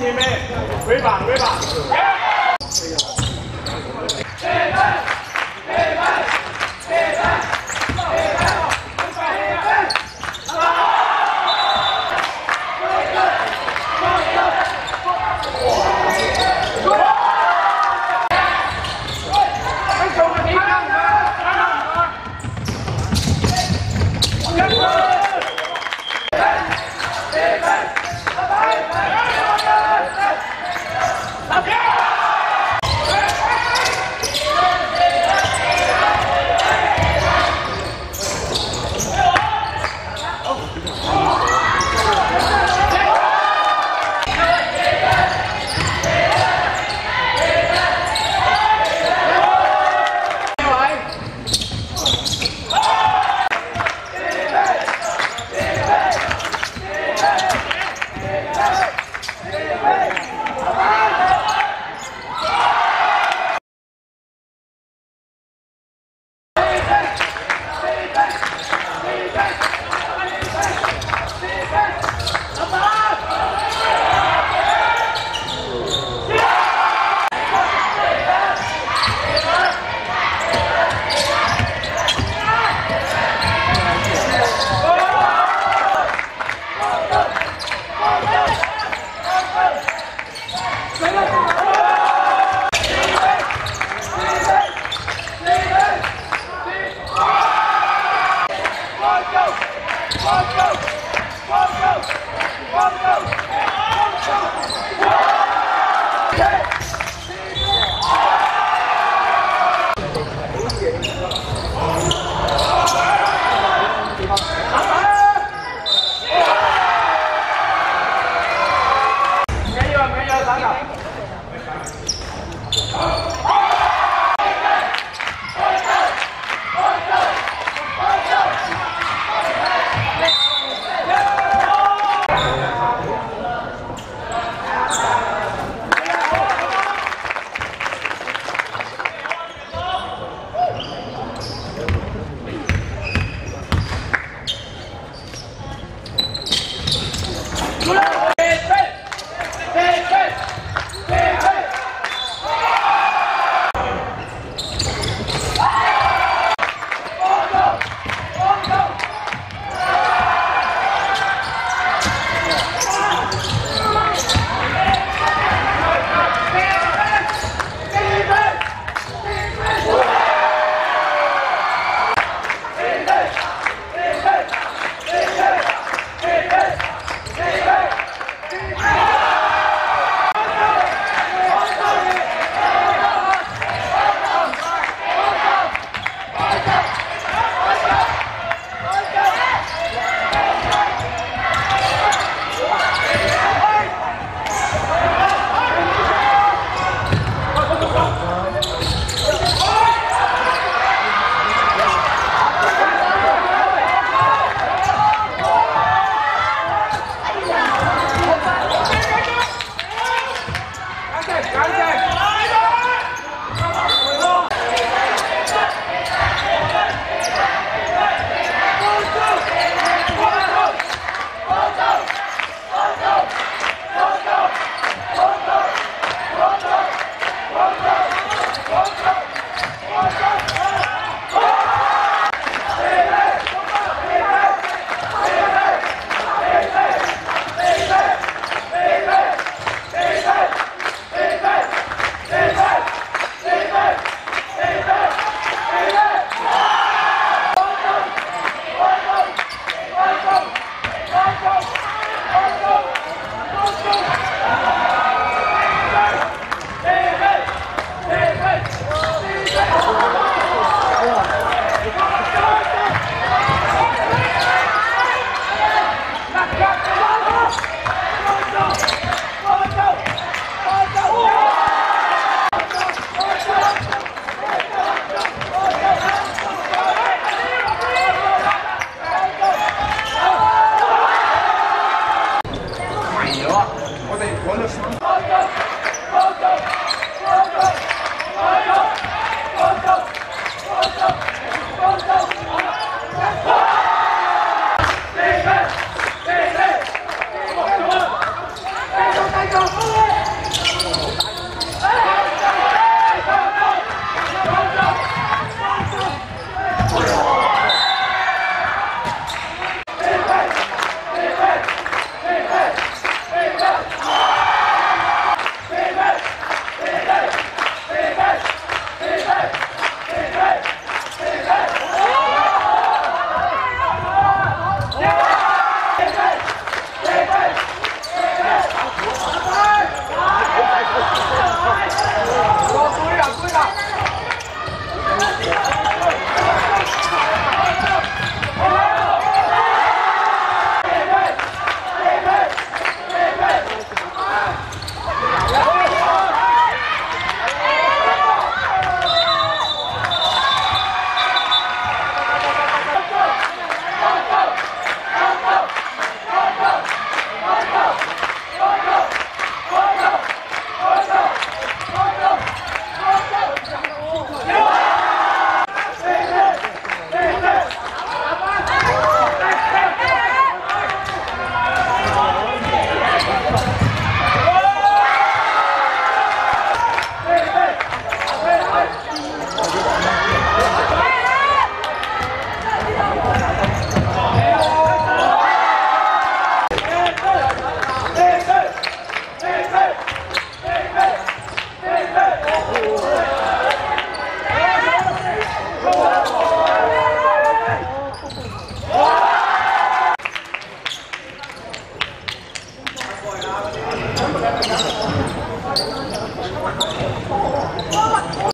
前面，回板回板。Hey, hey. Vai, vai, vai.